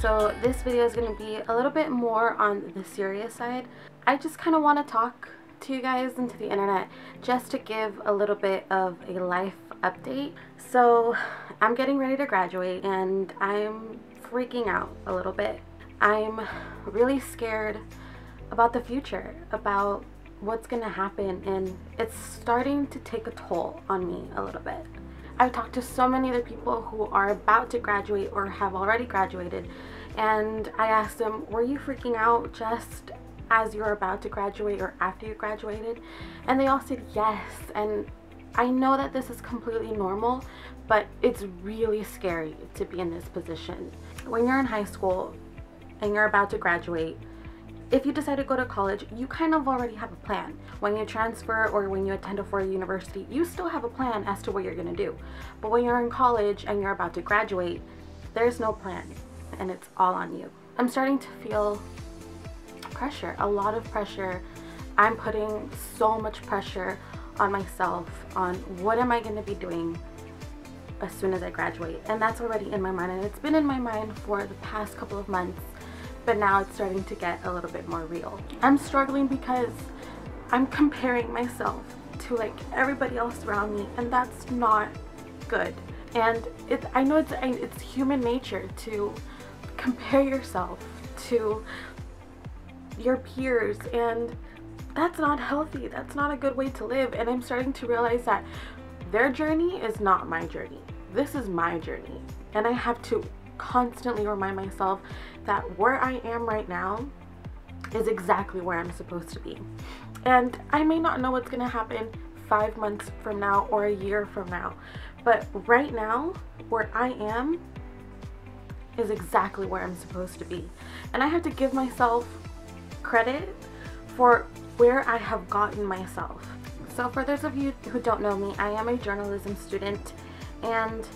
So this video is going to be a little bit more on the serious side. I just kind of want to talk to you guys and to the internet just to give a little bit of a life update. So I'm getting ready to graduate and I'm freaking out a little bit. I'm really scared about the future, about what's going to happen and it's starting to take a toll on me a little bit. I've talked to so many other people who are about to graduate or have already graduated and I asked them, were you freaking out just as you're about to graduate or after you graduated? And they all said yes. And I know that this is completely normal, but it's really scary to be in this position. When you're in high school and you're about to graduate, if you decide to go to college, you kind of already have a plan. When you transfer or when you attend a four-year university, you still have a plan as to what you're gonna do. But when you're in college and you're about to graduate, there's no plan and it's all on you. I'm starting to feel pressure, a lot of pressure. I'm putting so much pressure on myself on what am I gonna be doing as soon as I graduate. And that's already in my mind and it's been in my mind for the past couple of months but now it's starting to get a little bit more real. I'm struggling because I'm comparing myself to like everybody else around me and that's not good. And it, I know it's, it's human nature to compare yourself to your peers and that's not healthy. That's not a good way to live. And I'm starting to realize that their journey is not my journey. This is my journey. And I have to constantly remind myself that where I am right now is exactly where I'm supposed to be. And I may not know what's going to happen five months from now or a year from now, but right now, where I am is exactly where I'm supposed to be. And I have to give myself credit for where I have gotten myself. So for those of you who don't know me, I am a journalism student and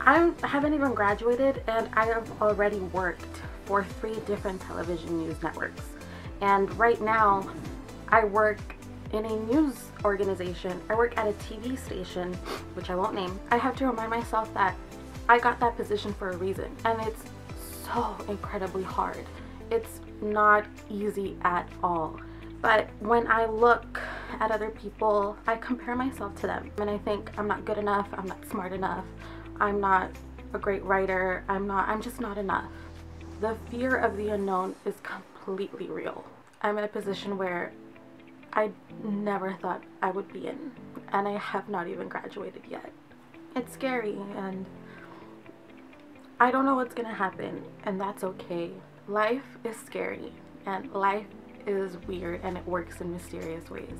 I haven't even graduated and I have already worked for three different television news networks. And right now, I work in a news organization. I work at a TV station, which I won't name. I have to remind myself that I got that position for a reason. And it's so incredibly hard. It's not easy at all. But when I look at other people, I compare myself to them. And I think I'm not good enough, I'm not smart enough, I'm not a great writer, I'm not, I'm just not enough. The fear of the unknown is completely real. I'm in a position where I never thought I would be in, and I have not even graduated yet. It's scary, and I don't know what's gonna happen, and that's okay. Life is scary, and life is weird, and it works in mysterious ways.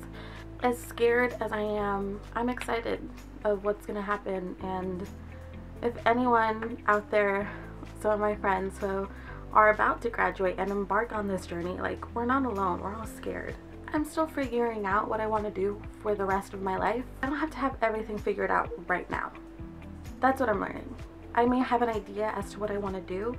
As scared as I am, I'm excited of what's gonna happen, and if anyone out there, some of my friends who are about to graduate and embark on this journey, like we're not alone, we're all scared. I'm still figuring out what I want to do for the rest of my life. I don't have to have everything figured out right now. That's what I'm learning. I may have an idea as to what I want to do,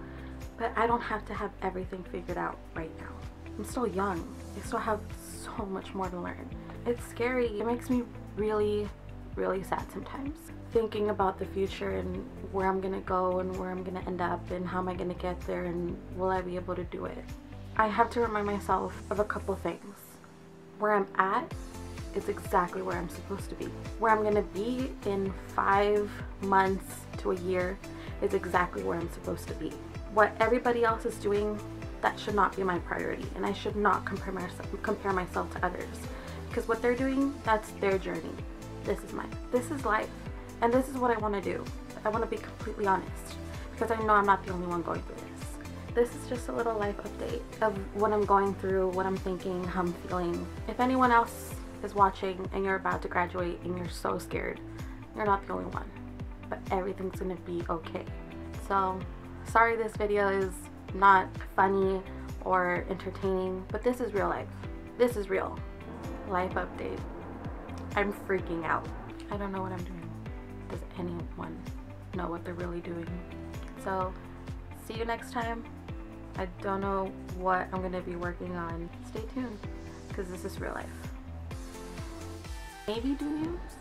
but I don't have to have everything figured out right now. I'm still young. I still have so much more to learn. It's scary. It makes me really, really sad sometimes thinking about the future and where I'm gonna go and where I'm gonna end up and how am I gonna get there and will I be able to do it. I have to remind myself of a couple things. Where I'm at is exactly where I'm supposed to be. Where I'm gonna be in five months to a year is exactly where I'm supposed to be. What everybody else is doing, that should not be my priority and I should not compare myself, compare myself to others because what they're doing, that's their journey. This is mine. This is life. And this is what I want to do. I want to be completely honest because I know I'm not the only one going through this. This is just a little life update of what I'm going through, what I'm thinking, how I'm feeling. If anyone else is watching and you're about to graduate and you're so scared, you're not the only one. But everything's to be okay. So, sorry this video is not funny or entertaining, but this is real life. This is real. Life update. I'm freaking out. I don't know what I'm doing does anyone know what they're really doing. So see you next time. I don't know what I'm gonna be working on. Stay tuned because this is real life. Maybe do news.